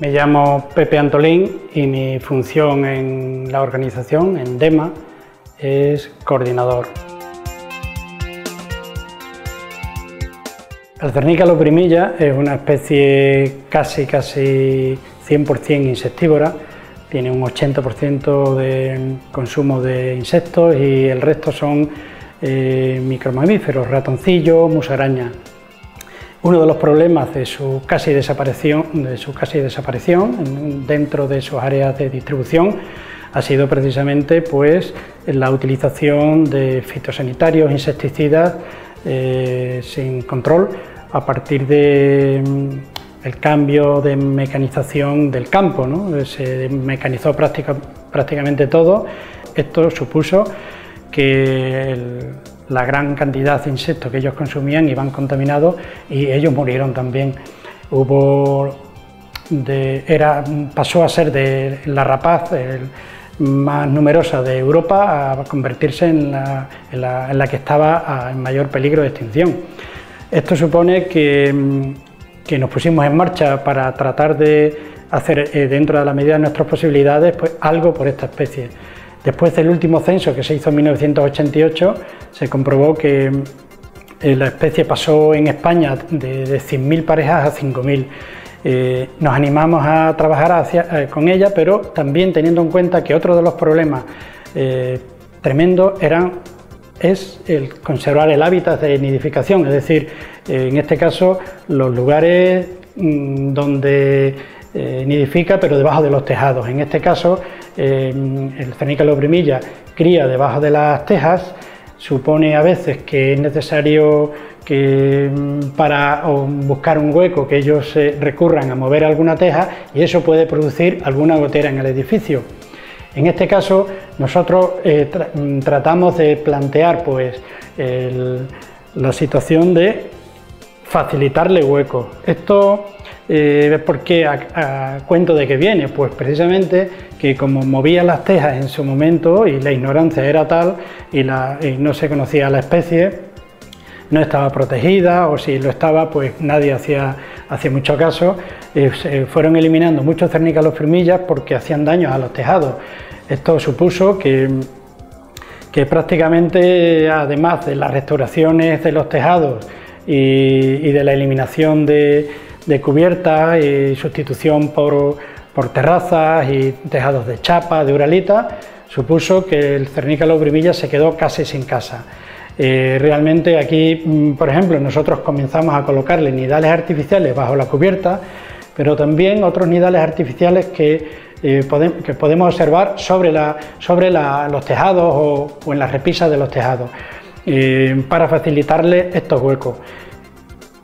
Me llamo Pepe Antolín y mi función en la organización, en DEMA, es coordinador. El cernícalo primilla es una especie casi, casi 100% insectívora. Tiene un 80% de consumo de insectos y el resto son eh, micromamíferos, ratoncillos, musarañas. Uno de los problemas de su casi desaparición, de su casi desaparición dentro de sus áreas de distribución ha sido precisamente pues, la utilización de fitosanitarios, insecticidas eh, sin control a partir del mm, cambio de mecanización del campo. Se mecanizó prácticamente todo. Esto supuso que el, la gran cantidad de insectos que ellos consumían iban contaminados y ellos murieron también. Hubo era, pasó a ser de la rapaz más numerosa de Europa a convertirse en la, que estaba en mayor peligro de extinción. Esto supone que, que, nos pusimos en marcha para tratar de hacer eh, dentro de la medida de nuestras posibilidades pues, algo por esta especie. Después del último censo que se hizo en 1988, se comprobó que eh, la especie pasó en España de, 100.000 parejas a 5.000. Eh, nos animamos a trabajar eh, con ella, pero también teniendo en cuenta que otro de los problemas tremendos eran, es el conservar el hábitat de nidificación, es decir, en este caso los lugares mm, donde nidifica pero debajo de los tejados. En este caso el cernícalo primilla cría debajo de las tejas supone a veces que es necesario que mm, para buscar un hueco que ellos recurran a mover alguna teja y eso puede producir alguna gotera en el edificio. En este caso nosotros eh, mm, tratamos de plantear pues, la situación de facilitarle hueco. Esto eh, ¿Por qué a, cuento de que viene? Pues precisamente que como movía las tejas en su momento y la ignorancia era tal y, no se conocía la especie, no estaba protegida o si lo estaba pues nadie hacía, mucho caso, eh, fueron eliminando muchos cernícalos firmillas porque hacían daño a los tejados. Esto supuso que, que prácticamente además de las restauraciones de los tejados y de la eliminación de, de cubierta y sustitución por, terrazas y tejados de chapa, de uralita, supuso que el cernícalo brimilla se quedó casi sin casa. Eh, realmente aquí, mm, por ejemplo, nosotros comenzamos a colocarle nidales artificiales bajo la cubierta, pero también otros nidales artificiales que, eh, podemos observar sobre, los tejados o, en las repisas de los tejados, eh, para facilitarle estos huecos.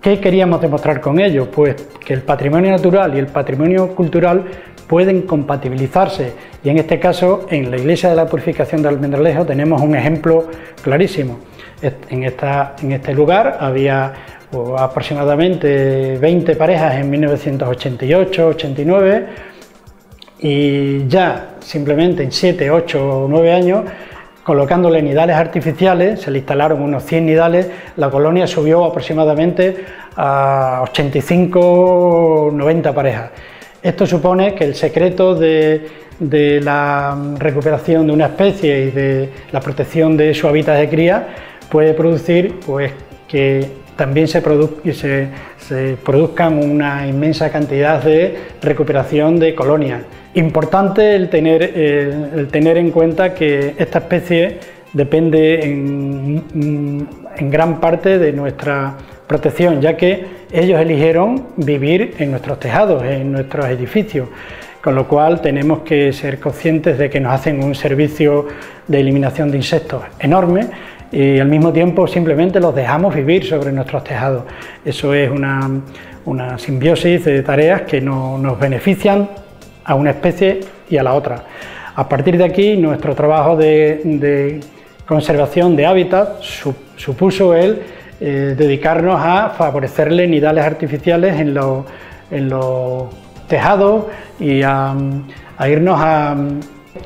¿Qué queríamos demostrar con ello? Pues que el patrimonio natural y el patrimonio cultural pueden compatibilizarse y en este caso en la iglesia de la purificación de Almendralejo tenemos un ejemplo clarísimo. En, este lugar había aproximadamente 20 parejas en 1988-89 y ya simplemente en 7, 8 o 9 años colocándole nidales artificiales, se le instalaron unos 100 nidales, la colonia subió aproximadamente a 85 90 parejas. Esto supone que el secreto de, la recuperación de una especie y de la protección de su hábitat de cría puede producir pues, que también se, se, se produzcan una inmensa cantidad de recuperación de colonias. Importante el tener, eh, el tener en cuenta que esta especie depende en, gran parte de nuestra protección, ya que ellos eligieron vivir en nuestros tejados, en nuestros edificios, con lo cual tenemos que ser conscientes de que nos hacen un servicio de eliminación de insectos enorme y al mismo tiempo simplemente los dejamos vivir sobre nuestros tejados. Eso es una, una simbiosis de tareas que nos benefician a una especie y a la otra. A partir de aquí, nuestro trabajo de, conservación de hábitat supuso el eh, dedicarnos a favorecerle nidales artificiales en, los tejados y a, irnos a,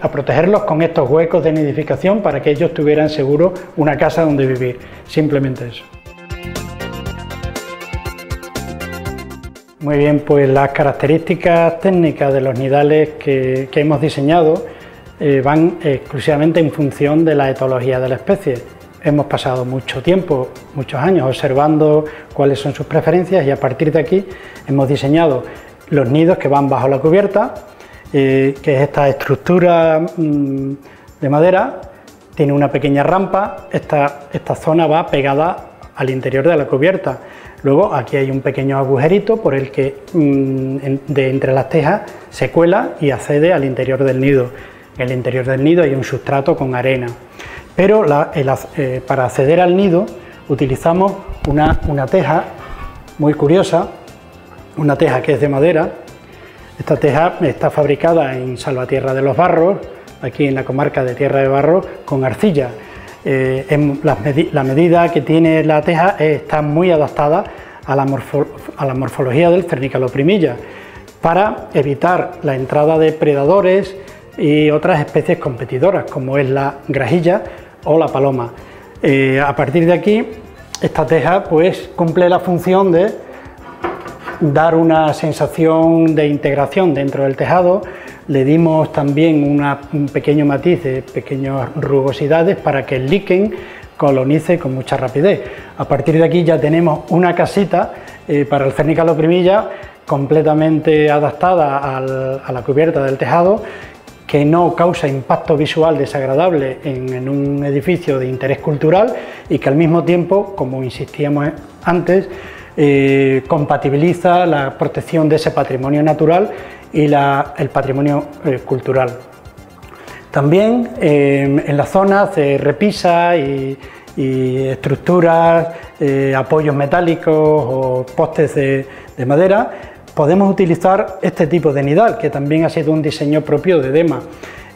a, protegerlos con estos huecos de nidificación para que ellos tuvieran seguro una casa donde vivir. Simplemente eso. Muy bien, pues las características técnicas de los nidales que, hemos diseñado eh, van exclusivamente en función de la etología de la especie. Hemos pasado mucho tiempo, muchos años, observando cuáles son sus preferencias y a partir de aquí hemos diseñado los nidos que van bajo la cubierta, eh, que es esta estructura mm, de madera, tiene una pequeña rampa, esta, esta zona va pegada al interior de la cubierta Luego aquí hay un pequeño agujerito por el que mm, de entre las tejas se cuela y accede al interior del nido. En el interior del nido hay un sustrato con arena. Pero eh, para acceder al nido utilizamos una, una teja muy curiosa, una teja que es de madera. Esta teja está fabricada en Salvatierra de los Barros, aquí en la comarca de Tierra de Barro, con arcilla. Eh, la, medida que tiene la teja está muy adaptada a la, morfología del cernicaloprimilla para evitar la entrada de predadores y otras especies competidoras como es la grajilla o la paloma. Eh, a partir de aquí esta teja pues cumple la función de dar una sensación de integración dentro del tejado, le dimos también un pequeño matiz de pequeñas rugosidades para que el líquen colonice con mucha rapidez. A partir de aquí ya tenemos una casita eh, para el cernicaloprimilla completamente adaptada a la cubierta del tejado que no causa impacto visual desagradable en, un edificio de interés cultural y que al mismo tiempo, como insistíamos antes, eh, compatibiliza la protección de ese patrimonio natural y el patrimonio eh, cultural. También eh, en la zona se repisa y, estructuras, eh, apoyos metálicos o postes de, madera, podemos utilizar este tipo de nidal, que también ha sido un diseño propio de DEMA.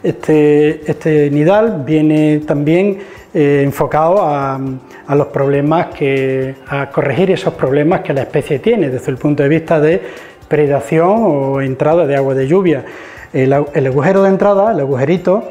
Este, este nidal viene también enfocado a, a, los problemas que, a corregir esos problemas que la especie tiene desde el punto de vista de predación o entrada de agua de lluvia. El, agujero de entrada, el agujerito,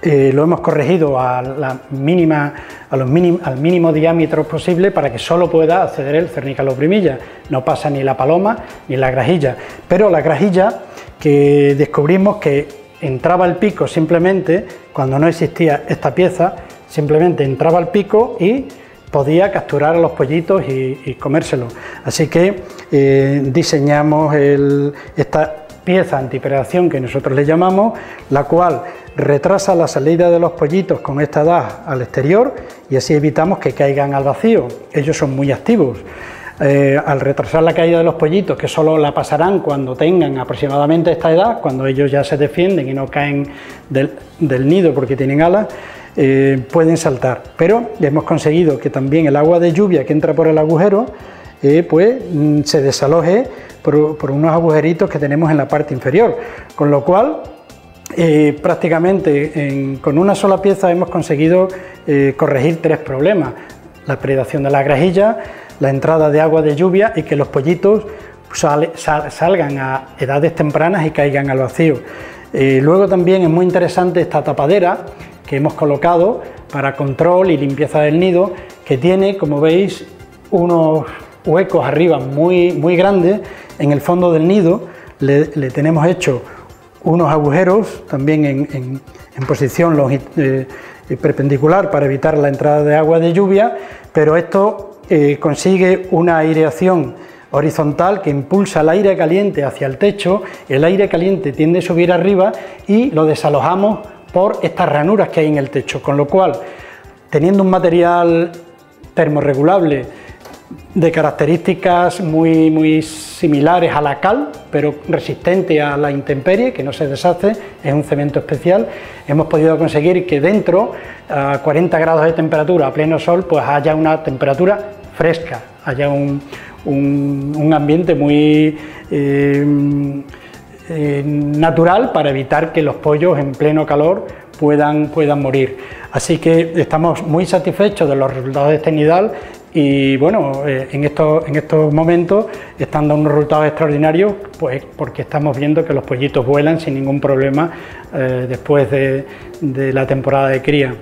eh, lo hemos corregido a la mínima, a los al mínimo diámetro posible para que solo pueda acceder el cernicaloprimilla. No pasa ni la paloma ni la grajilla. Pero la grajilla que descubrimos que entraba el pico simplemente, cuando no existía esta pieza, simplemente entraba el pico y podía capturar a los pollitos y, comérselos. Así que eh, diseñamos esta pieza antipredación que nosotros le llamamos, la cual retrasa la salida de los pollitos con esta edad al exterior y así evitamos que caigan al vacío. Ellos son muy activos. Eh, al retrasar la caída de los pollitos, que solo la pasarán cuando tengan aproximadamente esta edad, cuando ellos ya se defienden y no caen del nido porque tienen alas, eh, pueden saltar. Pero hemos conseguido que también el agua de lluvia que entra por el agujero eh, pues, mm, se desaloje por, unos agujeritos que tenemos en la parte inferior. Con lo cual, eh, prácticamente con una sola pieza hemos conseguido corregir tres problemas. La predación de la grajilla, la entrada de agua de lluvia y que los pollitos salgan a edades tempranas y caigan al vacío. luego también es muy interesante esta tapadera que hemos colocado para control y limpieza del nido, que tiene, como veis, unos huecos arriba muy, muy grandes en el fondo del nido. Le, tenemos hecho unos agujeros también en, posición eh, perpendicular para evitar la entrada de agua de lluvia, pero esto eh, consigue una aireación horizontal que impulsa el aire caliente hacia el techo, el aire caliente tiende a subir arriba y lo desalojamos por estas ranuras que hay en el techo, con lo cual, teniendo un material termorregulable de características muy, muy similares a la cal, pero resistente a la intemperie, que no se deshace, es un cemento especial, hemos podido conseguir que dentro, a 40 grados de temperatura, a pleno sol, pues haya una temperatura fresca, haya un, ambiente muy... Eh, eh, natural para evitar que los pollos en pleno calor puedan, puedan morir. Así que estamos muy satisfechos de los resultados de este nidal y bueno, eh, en, estos, en estos momentos están dando unos resultados extraordinarios pues porque estamos viendo que los pollitos vuelan sin ningún problema eh, después de la temporada de cría.